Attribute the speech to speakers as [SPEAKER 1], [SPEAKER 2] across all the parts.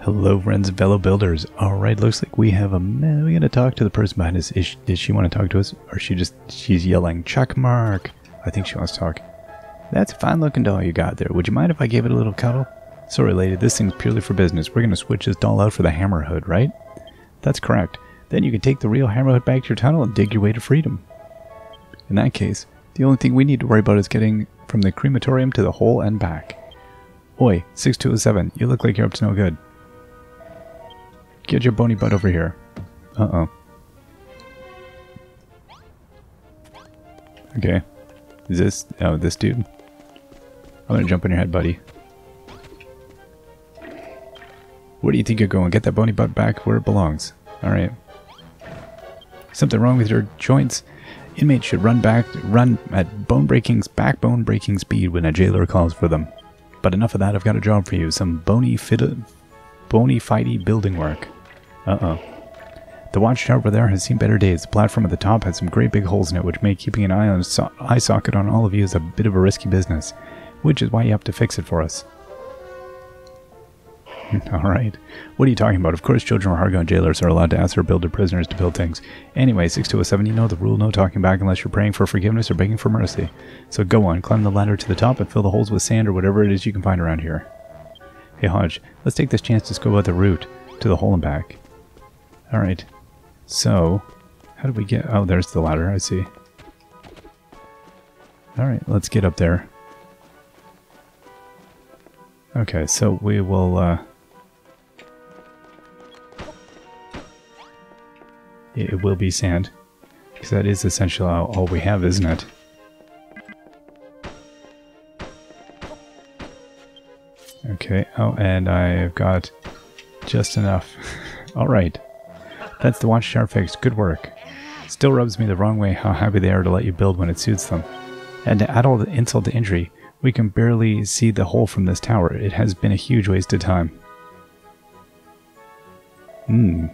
[SPEAKER 1] Hello, friends fellow builders. All right, looks like we have a man. We gotta talk to the person behind us. Is she, does she want to talk to us, or she just she's yelling check mark? I think she wants to talk. That's a fine looking doll you got there. Would you mind if I gave it a little cuddle? Sorry, lady. This thing's purely for business. We're gonna switch this doll out for the hammerhood, right? That's correct. Then you can take the real hammerhood back to your tunnel and dig your way to freedom. In that case, the only thing we need to worry about is getting from the crematorium to the hole and back. Oi, 6207, you look like you're up to no good. Get your bony butt over here. Uh-oh. Okay. Is this... Oh, this dude? I'm gonna jump in your head, buddy. Where do you think you're going? Get that bony butt back where it belongs. Alright. Something wrong with your joints? Inmates should run back, run at bone-breaking, backbone-breaking speed when a jailer calls for them. But enough of that, I've got a job for you. Some bony fit, bony fighty building work. Uh-oh. The watchtower over there has seen better days. The platform at the top has some great big holes in it, which make keeping an eye on so eye socket on all of you is a bit of a risky business. Which is why you have to fix it for us. Alright. What are you talking about? Of course children or Hargon jailers are allowed to ask their builder prisoners to build things. Anyway, 6207, you know the rule, no talking back unless you're praying for forgiveness or begging for mercy. So go on, climb the ladder to the top and fill the holes with sand or whatever it is you can find around here. Hey Hodge, let's take this chance to scope out the route to the hole and back. Alright. So, how do we get... Oh, there's the ladder, I see. Alright, let's get up there. Okay, so we will... Uh, it will be sand. Because that is essentially all, we have, isn't it? Okay, oh, and I've got just enough. Alright. That's the watchtower fix. Good work. Still rubs me the wrong way how happy they are to let you build when it suits them. And to add all the insult to injury, we can barely see the hole from this tower. It has been a huge waste of time. Hmm.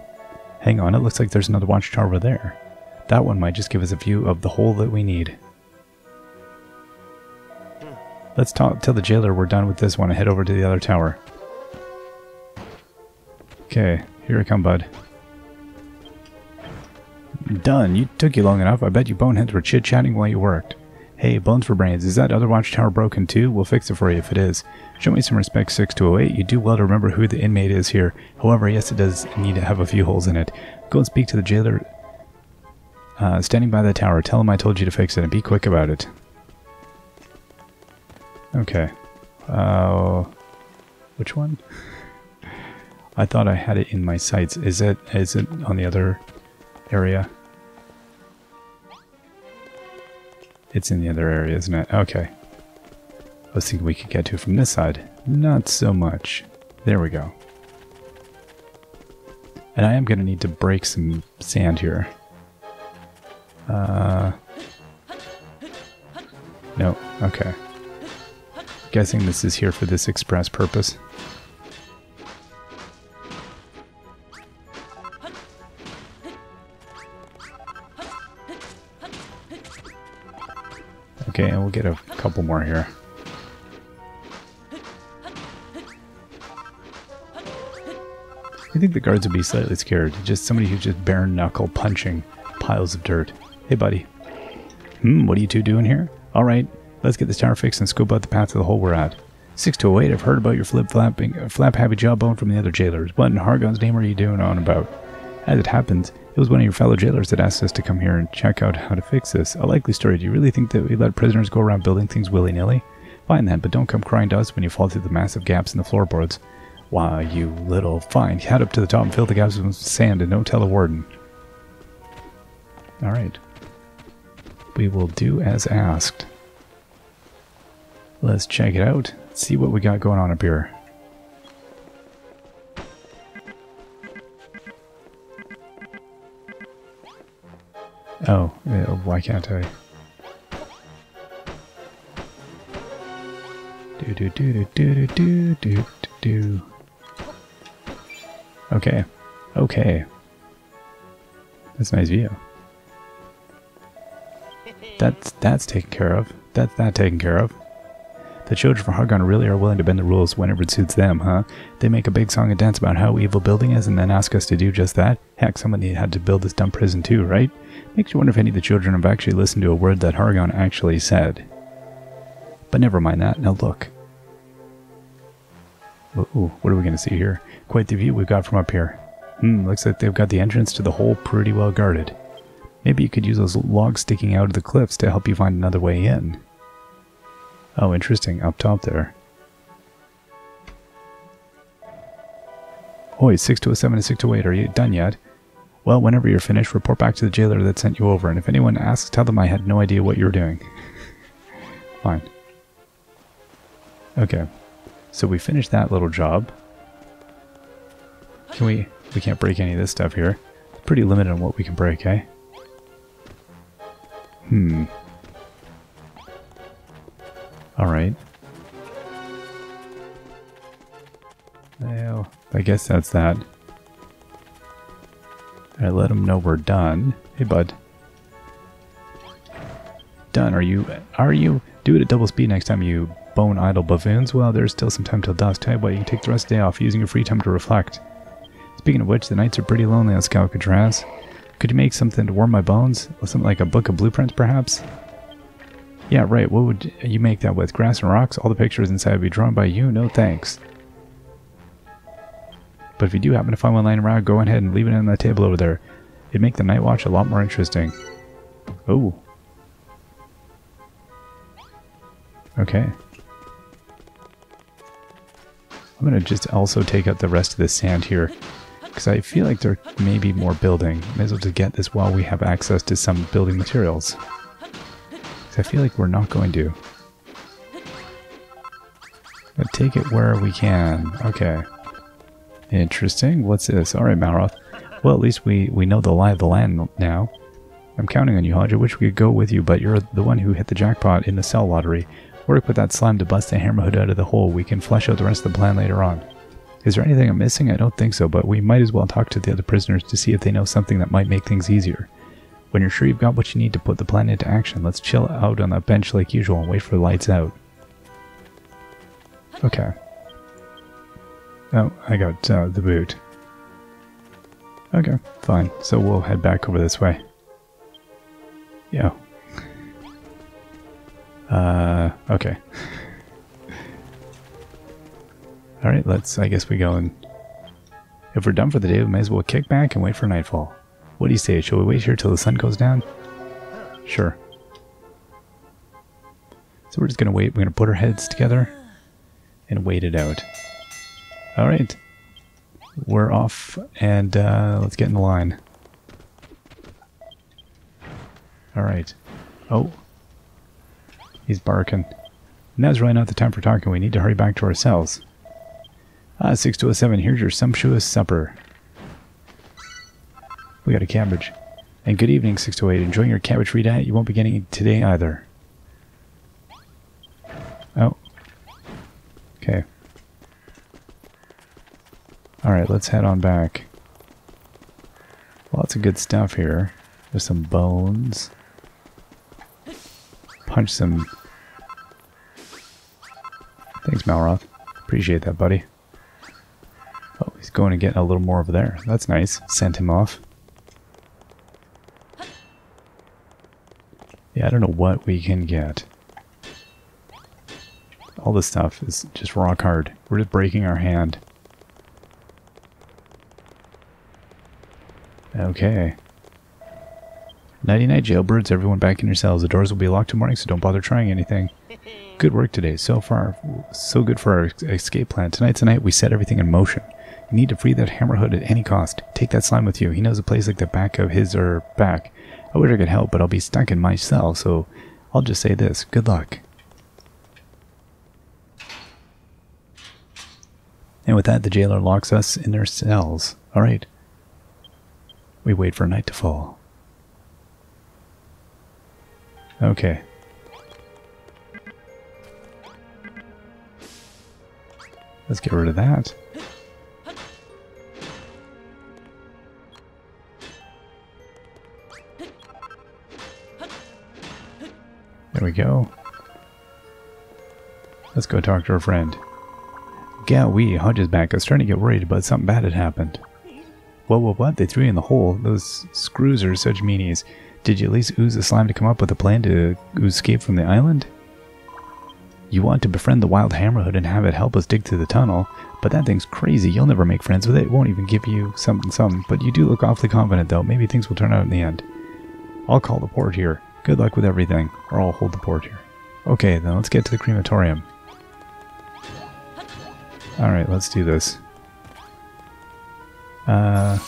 [SPEAKER 1] Hang on, it looks like there's another watchtower over there. That one might just give us a view of the hole that we need. Let's talk, tell the jailer we're done with this one and head over to the other tower. Okay, here I come, bud. Done. You took you long enough. I bet you boneheads were chit-chatting while you worked. Hey, bones for brains. Is that other watchtower broken too? We'll fix it for you if it is. Show me some respect, 6208. You do well to remember who the inmate is here. However, yes, it does need to have a few holes in it. Go and speak to the jailer uh, standing by the tower. Tell him I told you to fix it and be quick about it. Okay. Uh, which one? I thought I had it in my sights. Is it is it on the other area? It's in the other area, isn't it? Okay. I was thinking we could get to from this side. Not so much. There we go. And I am going to need to break some sand here. Uh, no, okay. Guessing this is here for this express purpose. Okay, and we'll get a couple more here. I think the guards would be slightly scared. Just somebody who's just bare knuckle punching piles of dirt. Hey, buddy. Hmm, what are you two doing here? Alright, let's get this tower fixed and scope out the path to the hole we're at. 6208, I've heard about your flip-flapping, flap-happy jawbone from the other jailers. What in Hargon's name are you doing on about? As it happens, it was one of your fellow jailers that asked us to come here and check out how to fix this. A likely story. Do you really think that we let prisoners go around building things willy-nilly? Fine then, but don't come crying to us when you fall through the massive gaps in the floorboards. Why, you little... Fine, head up to the top and fill the gaps with sand and don't tell the warden. Alright. We will do as asked. Let's check it out. See what we got going on up here. Oh, why can't I? Do do do do do do do do. Okay, okay. That's a nice view. That's that's taken care of. That's that taken care of. The children from Hargon really are willing to bend the rules whenever it suits them, huh? They make a big song and dance about how evil building is and then ask us to do just that? Heck, somebody had to build this dumb prison too, right? Makes you wonder if any of the children have actually listened to a word that Hargon actually said. But never mind that, now look. Ooh, what are we going to see here? Quite the view we've got from up here. Hmm, looks like they've got the entrance to the hole pretty well guarded. Maybe you could use those logs sticking out of the cliffs to help you find another way in. Oh, interesting. Up top there. Oi, 6207 and 628, are you done yet? Well, whenever you're finished, report back to the jailer that sent you over, and if anyone asks, tell them I had no idea what you were doing. Fine. Okay. So we finished that little job. Can we... We can't break any of this stuff here. Pretty limited on what we can break, eh? Hmm. Alright. Well, I guess that's that. I let them know we're done. Hey, bud. Done. Are you? Are you? Do it at double speed next time you bone idle buffoons. Well, there's still some time till dusk. Tell you what, you can take the rest of the day off, using your free time to reflect. Speaking of which, the nights are pretty lonely on Skelkatraz. Could you make something to warm my bones? Something like a book of blueprints, perhaps? Yeah, right. What would you make that with? Grass and rocks? All the pictures inside would be drawn by you? No thanks. But if you do happen to find one lying around, go ahead and leave it on the table over there. It'd make the night watch a lot more interesting. Oh. Okay. I'm going to just also take out the rest of the sand here. Because I feel like there may be more building. May as well just get this while we have access to some building materials. I feel like we're not going to. But take it where we can. Okay. Interesting. What's this? Alright, Malroth. Well, at least we, we know the lie of the land now. I'm counting on you, Hodge. I wish we could go with you, but you're the one who hit the jackpot in the cell lottery. Work with that slime to bust the hammerhood out of the hole. We can flesh out the rest of the plan later on. Is there anything I'm missing? I don't think so, but we might as well talk to the other prisoners to see if they know something that might make things easier. When you're sure you've got what you need to put the plan into action, let's chill out on that bench like usual and wait for the lights out. Okay. Oh, I got uh, the boot. Okay, fine. So we'll head back over this way. Yeah. Uh, okay. Alright, let's, I guess we go and... If we're done for the day, we may as well kick back and wait for nightfall. What do you say? Shall we wait here till the sun goes down? Sure. So we're just going to wait. We're going to put our heads together and wait it out. Alright. We're off and uh, let's get in the line. Alright. Oh. He's barking. Now's really not the time for talking. We need to hurry back to our cells. Ah, 6207, here's your sumptuous supper. We got a cabbage. And good evening, 628. Enjoying your cabbage-free diet? You won't be getting it today either. Oh. Okay. Alright, let's head on back. Lots of good stuff here. There's some bones. Punch some... Thanks, Malroth. Appreciate that, buddy. Oh, he's going to get a little more over there. That's nice. Sent him off. Yeah, I don't know what we can get. All this stuff is just rock hard. We're just breaking our hand. Okay. Nighty night, jailbirds. Everyone back in your cells. The doors will be locked tomorrow, morning, so don't bother trying anything. Good work today. So far, so good for our escape plan. Tonight, tonight, we set everything in motion. You need to free that hammerhood at any cost. Take that slime with you. He knows a place like the back of his or back. I wish I could help, but I'll be stuck in my cell, so I'll just say this. Good luck. And with that, the jailer locks us in their cells. Alright. We wait for night to fall. Okay. Let's get rid of that. There we go. Let's go talk to our friend. Gowee, Hodge back. I was starting to get worried about something bad had happened. What, what, what? They threw you in the hole. Those screws are such meanies. Did you at least ooze the slime to come up with a plan to escape from the island? You want to befriend the wild hammerhood and have it help us dig through the tunnel, but that thing's crazy. You'll never make friends with it. It won't even give you something something. But you do look awfully confident, though. Maybe things will turn out in the end. I'll call the port here. Good luck with everything, or I'll hold the port here. Okay, then let's get to the crematorium. Alright, let's do this. Uh,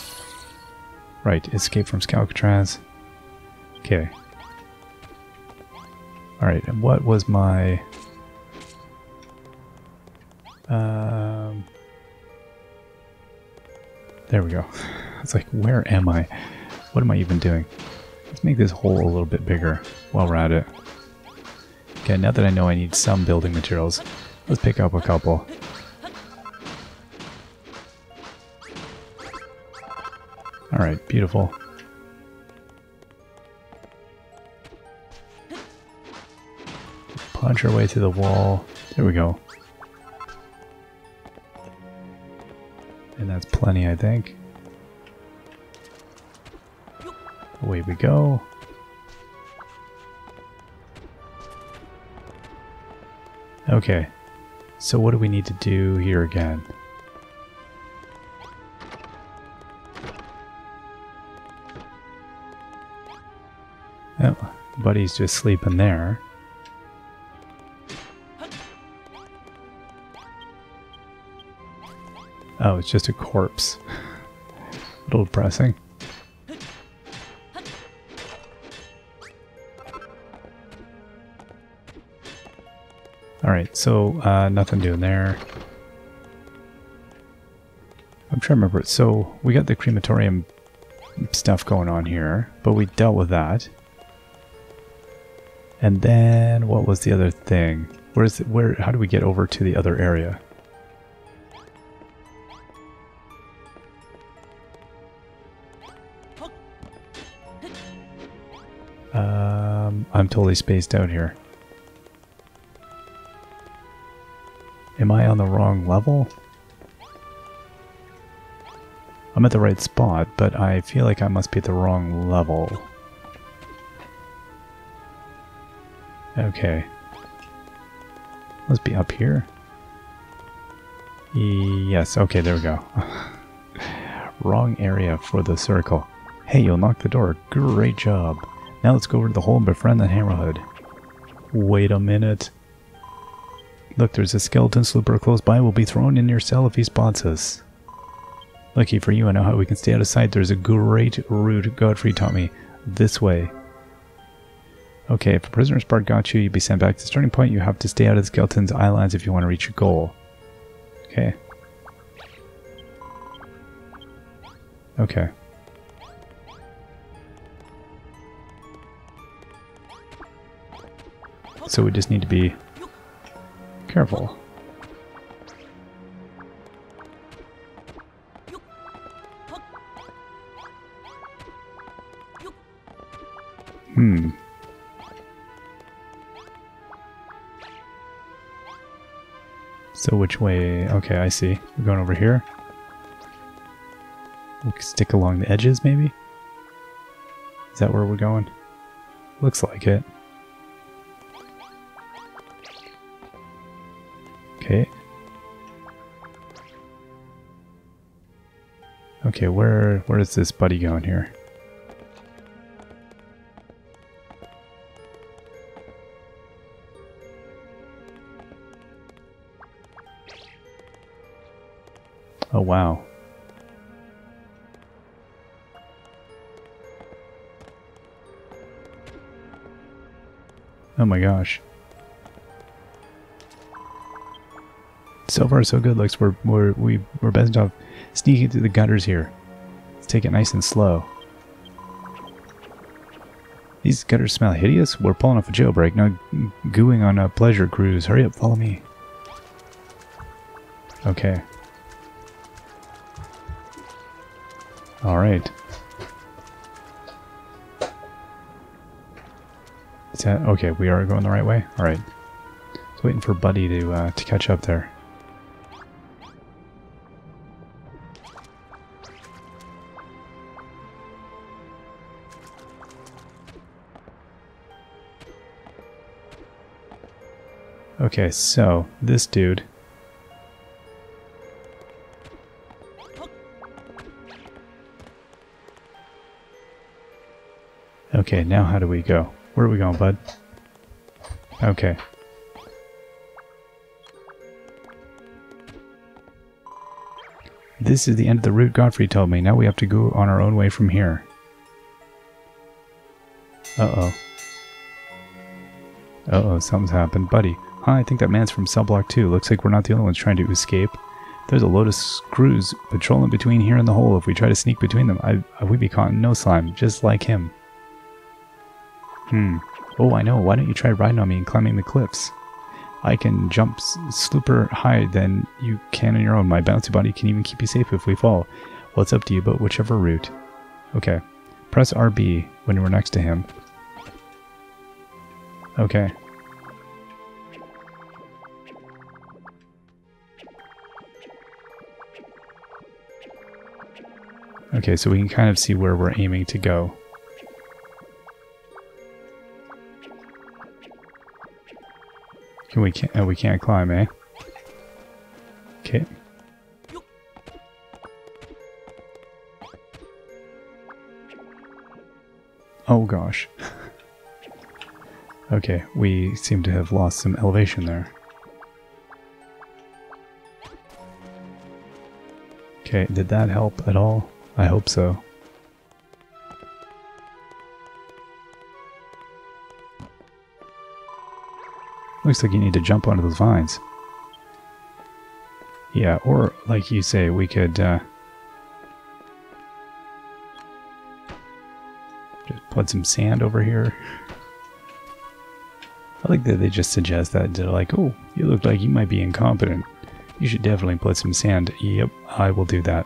[SPEAKER 1] right, escape from Skelkatraz. Okay. Alright, and what was my... Um, there we go. It's like, where am I? What am I even doing? Let's make this hole a little bit bigger while we're at it. Okay, now that I know I need some building materials, let's pick up a couple. Alright, beautiful. Punch our way through the wall. There we go. And that's plenty, I think. Away we go. Okay, so what do we need to do here again? Oh, Buddy's just sleeping there. Oh, it's just a corpse. a little depressing. Alright, so uh, nothing doing there. I'm trying to remember. it. So we got the crematorium stuff going on here, but we dealt with that. And then what was the other thing? Where's it, where? How do we get over to the other area? Um, I'm totally spaced out here. Am I on the wrong level? I'm at the right spot, but I feel like I must be at the wrong level. Okay. Must be up here. Yes, okay, there we go. wrong area for the circle. Hey, you'll knock the door. Great job. Now let's go over to the hole and befriend the hammerhood. Wait a minute. Look, there's a skeleton slooper close by. We'll be thrown in your cell if he spots us. Lucky for you, I know how we can stay out of sight. There's a great route Godfrey taught me. This way. Okay, if a prisoner's part got you, you'd be sent back to the starting point. You have to stay out of the skeleton's islands if you want to reach your goal. Okay. Okay. So we just need to be careful. Hmm. So which way? Okay, I see. We're going over here. We'll stick along the edges, maybe? Is that where we're going? Looks like it. Okay, where where is this buddy going here? Oh wow. Oh my gosh. So far so good. Looks we're we're we, we're best off sneaking through the gutters here. Let's take it nice and slow. These gutters smell hideous. We're pulling off a jailbreak, not gooing on a pleasure cruise. Hurry up, follow me. Okay. Alright. Is that okay, we are going the right way? Alright. So waiting for Buddy to uh, to catch up there. Okay, so this dude. Okay, now how do we go? Where are we going, bud? Okay. This is the end of the route Godfrey told me. Now we have to go on our own way from here. Uh-oh. Uh-oh, something's happened. Buddy, I think that man's from cell block 2. Looks like we're not the only ones trying to escape. There's a load of screws patrolling between here and the hole. If we try to sneak between them, I, I would be caught in no slime, just like him. Hmm. Oh, I know. Why don't you try riding on me and climbing the cliffs? I can jump super high than you can on your own. My bouncy body can even keep you safe if we fall. Well, it's up to you, but whichever route. Okay. Press RB when we're next to him. Okay. Okay, so we can kind of see where we're aiming to go. Can we can't oh, we can't climb, eh? Okay. Oh gosh. okay, we seem to have lost some elevation there. Okay, did that help at all? I hope so. Looks like you need to jump onto those vines. Yeah, or like you say, we could uh, just put some sand over here. I like that they just suggest that. They're like, oh, you look like you might be incompetent. You should definitely put some sand. Yep, I will do that.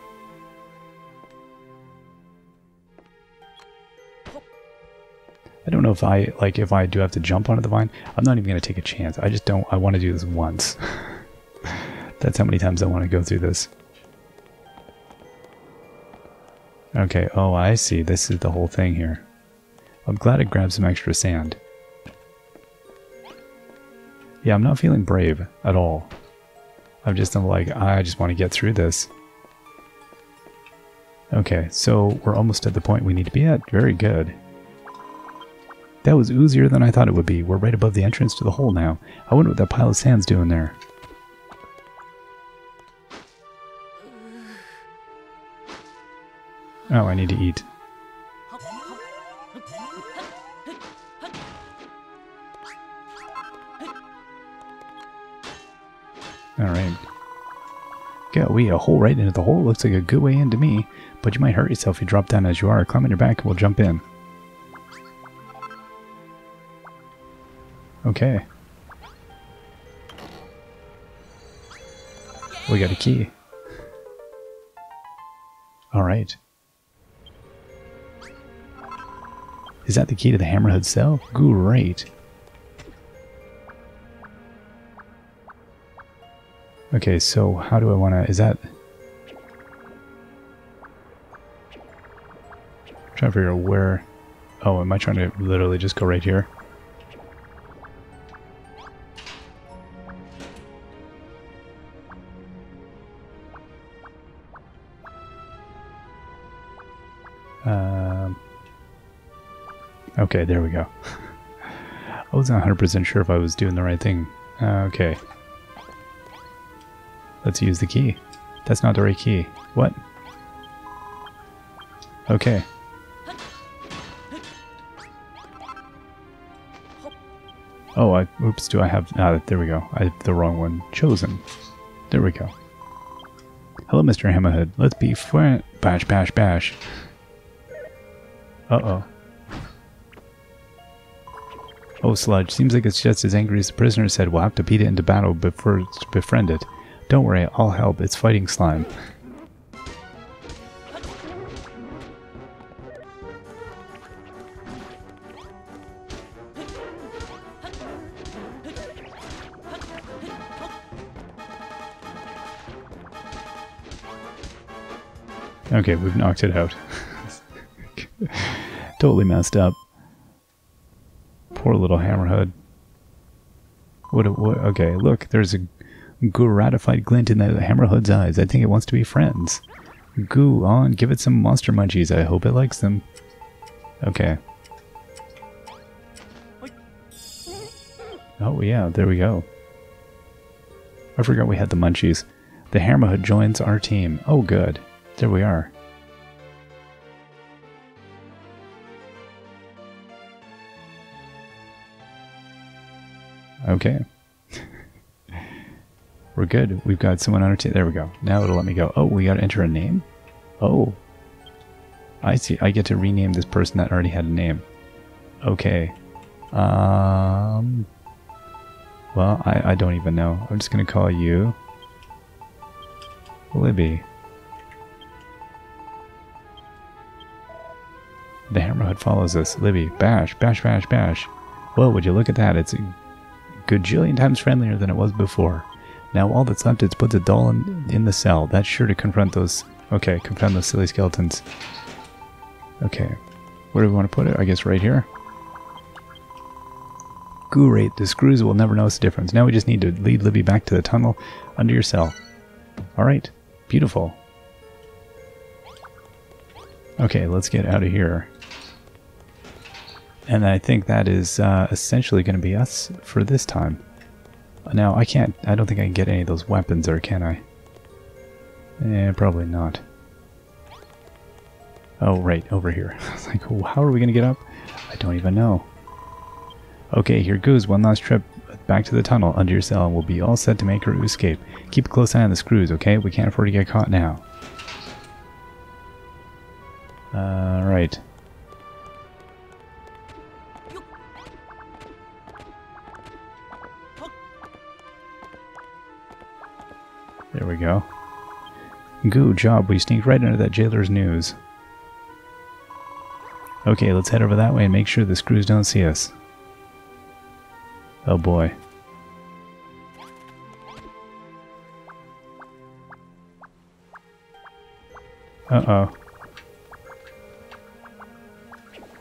[SPEAKER 1] Know if I, like, if I do have to jump onto the vine. I'm not even going to take a chance. I just don't, I want to do this once. That's how many times I want to go through this. Okay, oh, I see. This is the whole thing here. I'm glad I grabbed some extra sand. Yeah, I'm not feeling brave at all. I'm just I'm like, I just want to get through this. Okay, so we're almost at the point we need to be at. Very good. That was oozier than I thought it would be. We're right above the entrance to the hole now. I wonder what that pile of sand's doing there. Oh, I need to eat. Alright. Got we a hole right into the hole. Looks like a good way into me. But you might hurt yourself if you drop down as you are. Climb on your back and we'll jump in. Okay. We got a key. Alright. Is that the key to the Hammerhead cell? Great. Okay, so how do I want to... Is that... I'm trying to figure out where... Oh, am I trying to literally just go right here? Okay, there we go. I wasn't 100% sure if I was doing the right thing. Uh, okay. Let's use the key. That's not the right key. What? Okay. Oh, I, oops, do I have, ah, there we go. I have the wrong one chosen. There we go. Hello, Mr. Hammerhead. Let's be friend. Bash, bash, bash. Uh-oh. Oh, sludge. Seems like it's just as angry as the prisoner said. We'll have to beat it into battle before it's befriended. Don't worry, I'll help. It's fighting slime. Okay, we've knocked it out. totally messed up. Poor little hammerhead. What, what? Okay, look, there's a gratified glint in the hammerhead's eyes. I think it wants to be friends. Goo on, give it some monster munchies. I hope it likes them. Okay. Oh yeah, there we go. I forgot we had the munchies. The hammerhead joins our team. Oh good. There we are. Okay. We're good. We've got someone on our team. There we go. Now it'll let me go. Oh, we got to enter a name? Oh. I see. I get to rename this person that already had a name. Okay. Um. Well, I, I don't even know. I'm just going to call you Libby. The hammerhead follows us. Libby, bash, bash, bash, bash. Well, would you look at that? It's gajillion times friendlier than it was before. Now all that's left is put the doll in, in the cell. That's sure to confront those... Okay, confront those silly skeletons. Okay. Where do we want to put it? I guess right here? Great, the screws will never notice the difference. Now we just need to lead Libby back to the tunnel under your cell. Alright, beautiful. Okay, let's get out of here. And I think that is uh, essentially going to be us for this time. Now, I can't, I don't think I can get any of those weapons there, can I? Eh, probably not. Oh, right, over here. I was like, how are we going to get up? I don't even know. Okay, here goes. One last trip back to the tunnel under your cell and we'll be all set to make our escape. Keep a close eye on the screws, okay? We can't afford to get caught now. Uh, go. Good job, we sneaked right under that jailer's news. Okay, let's head over that way and make sure the screws don't see us. Oh boy. Uh-oh.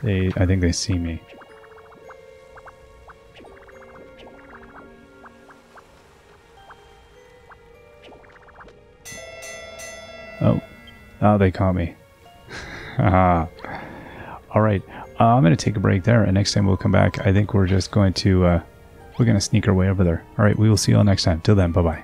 [SPEAKER 1] They, I think they see me. Oh, they caught me. All right. Uh, I'm going to take a break there, and next time we'll come back. I think we're just going to, uh, we're going to sneak our way over there. All right. We will see you all next time. Till then, bye-bye.